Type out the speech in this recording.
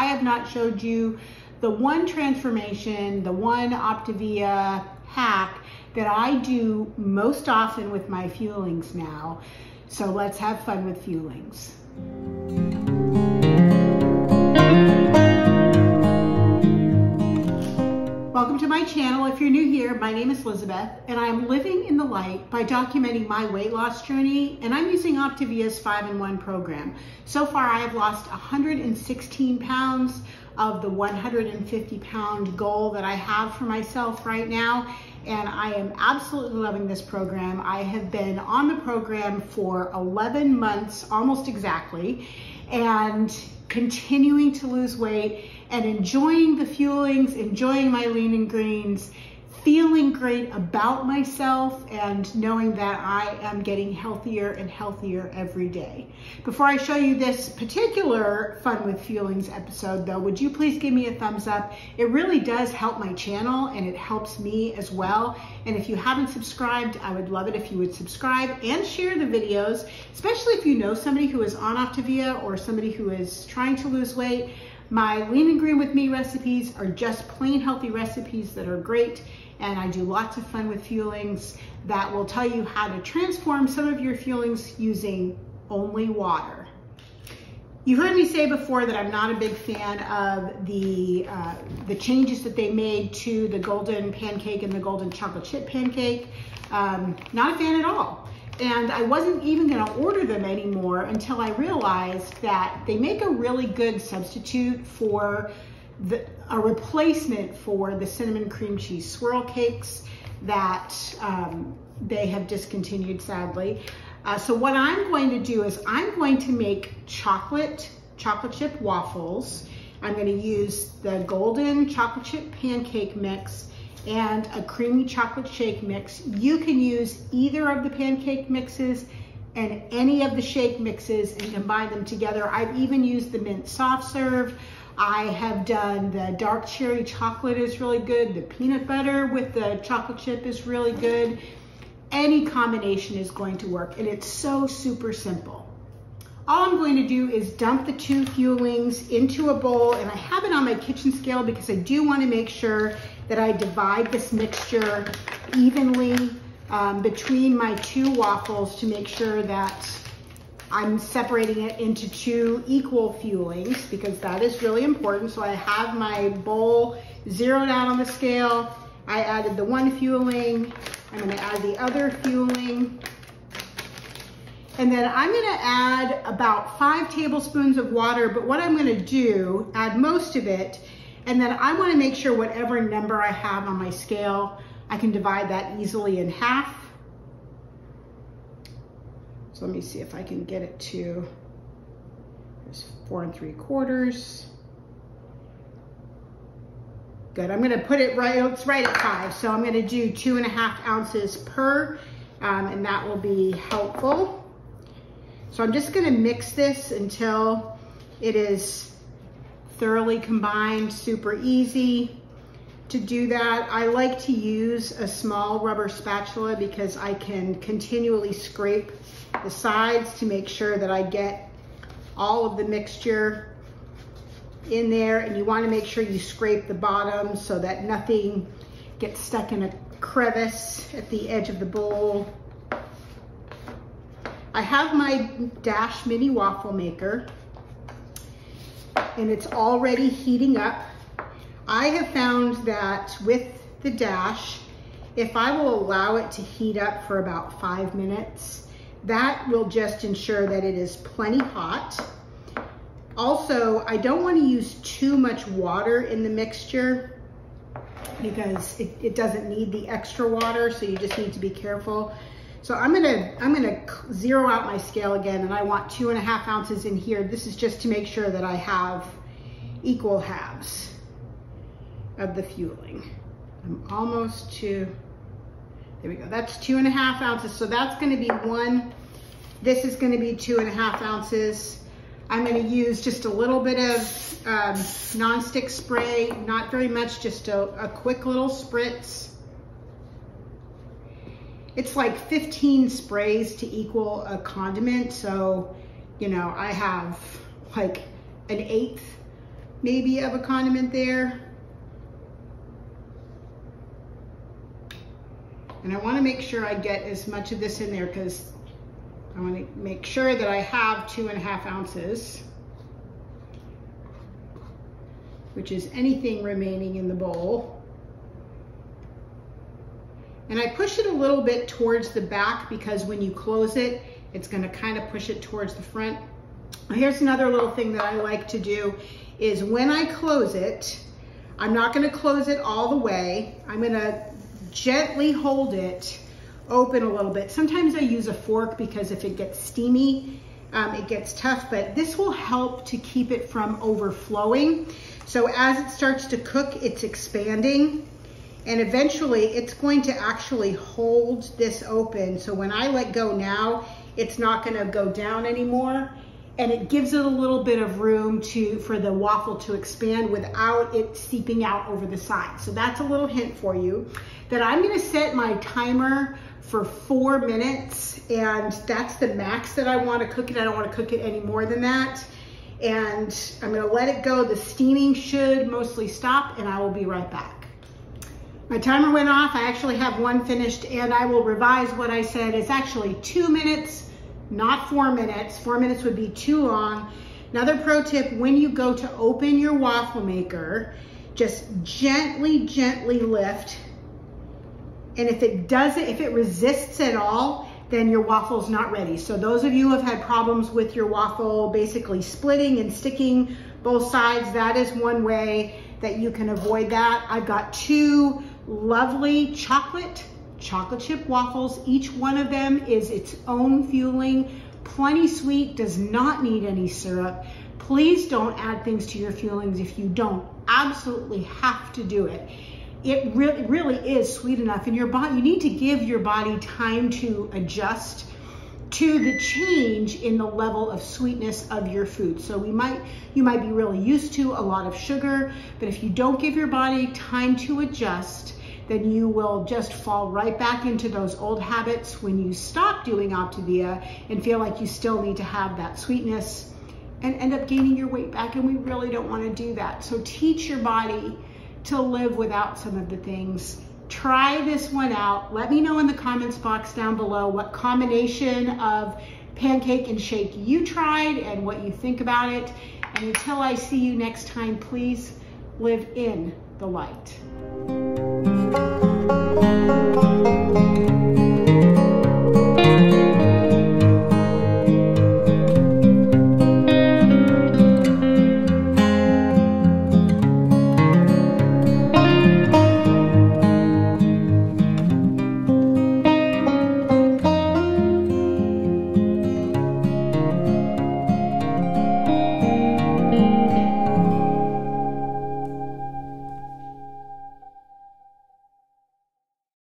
I have not showed you the one transformation, the one Optavia hack that I do most often with my fuelings now. So let's have fun with fuelings. Welcome to my channel. If you're new here, my name is Elizabeth and I'm living in the light by documenting my weight loss journey and I'm using Optavia's 5&1 program. So far I have lost 116 pounds of the 150 pound goal that I have for myself right now and I am absolutely loving this program. I have been on the program for 11 months, almost exactly, and continuing to lose weight and enjoying the fuelings, enjoying my lean and greens, feeling great about myself and knowing that I am getting healthier and healthier every day. Before I show you this particular Fun with Fuelings episode though, would you please give me a thumbs up? It really does help my channel and it helps me as well. And if you haven't subscribed, I would love it if you would subscribe and share the videos, especially if you know somebody who is on Optavia or somebody who is trying to lose weight. My lean and green with me recipes are just plain healthy recipes that are great and I do lots of fun with fuelings that will tell you how to transform some of your fuelings using only water. You've heard me say before that I'm not a big fan of the, uh, the changes that they made to the golden pancake and the golden chocolate chip pancake. Um, not a fan at all. And I wasn't even gonna order them anymore until I realized that they make a really good substitute for the, a replacement for the cinnamon cream cheese swirl cakes that um, they have discontinued sadly. Uh, so what I'm going to do is I'm going to make chocolate, chocolate chip waffles. I'm gonna use the golden chocolate chip pancake mix and a creamy chocolate shake mix. You can use either of the pancake mixes and any of the shake mixes and combine them together. I've even used the mint soft serve. I have done the dark cherry chocolate is really good. The peanut butter with the chocolate chip is really good. Any combination is going to work and it's so super simple. All I'm going to do is dump the two fuelings into a bowl and I have it on my kitchen scale because I do want to make sure that I divide this mixture evenly um, between my two waffles to make sure that I'm separating it into two equal fuelings because that is really important. So I have my bowl zeroed out on the scale. I added the one fueling. I'm gonna add the other fueling. And then I'm gonna add about five tablespoons of water, but what I'm gonna do, add most of it, and then I wanna make sure whatever number I have on my scale, I can divide that easily in half. So let me see if I can get it to, there's four and three quarters. Good, I'm gonna put it right, it's right at five. So I'm gonna do two and a half ounces per, um, and that will be helpful. So I'm just gonna mix this until it is thoroughly combined, super easy to do that. I like to use a small rubber spatula because I can continually scrape the sides to make sure that I get all of the mixture in there and you want to make sure you scrape the bottom so that nothing gets stuck in a crevice at the edge of the bowl. I have my Dash Mini Waffle Maker and it's already heating up. I have found that with the Dash, if I will allow it to heat up for about five minutes, that will just ensure that it is plenty hot. Also, I don't want to use too much water in the mixture because it, it, doesn't need the extra water, so you just need to be careful. So I'm gonna, I'm gonna zero out my scale again and I want two and a half ounces in here. This is just to make sure that I have equal halves of the fueling. I'm almost to there we go. That's two and a half ounces. So that's going to be one. This is going to be two and a half ounces. I'm going to use just a little bit of um, nonstick spray, not very much, just a, a quick little spritz. It's like 15 sprays to equal a condiment. So, you know, I have like an eighth maybe of a condiment there. And I wanna make sure I get as much of this in there because I wanna make sure that I have two and a half ounces, which is anything remaining in the bowl. And I push it a little bit towards the back because when you close it, it's gonna kind of push it towards the front. Here's another little thing that I like to do is when I close it, I'm not gonna close it all the way. I'm gonna gently hold it open a little bit. Sometimes I use a fork because if it gets steamy, um, it gets tough, but this will help to keep it from overflowing. So as it starts to cook, it's expanding and eventually it's going to actually hold this open. So when I let go now, it's not gonna go down anymore and it gives it a little bit of room to for the waffle to expand without it seeping out over the side. So that's a little hint for you that I'm gonna set my timer for four minutes and that's the max that I wanna cook it. I don't wanna cook it any more than that. And I'm gonna let it go. The steaming should mostly stop and I will be right back. My timer went off. I actually have one finished and I will revise what I said. It's actually two minutes not four minutes. Four minutes would be too long. Another pro tip, when you go to open your waffle maker, just gently, gently lift. And if it doesn't, if it resists at all, then your waffle's not ready. So those of you who have had problems with your waffle basically splitting and sticking both sides, that is one way that you can avoid that. I've got two lovely chocolate chocolate chip waffles. Each one of them is its own fueling, plenty sweet, does not need any syrup. Please don't add things to your fuelings if you don't absolutely have to do it. It really, really is sweet enough and your body, you need to give your body time to adjust to the change in the level of sweetness of your food. So we might, you might be really used to a lot of sugar, but if you don't give your body time to adjust, then you will just fall right back into those old habits when you stop doing Optavia and feel like you still need to have that sweetness and end up gaining your weight back. And we really don't want to do that. So teach your body to live without some of the things. Try this one out. Let me know in the comments box down below what combination of pancake and shake you tried and what you think about it. And until I see you next time, please live in the light.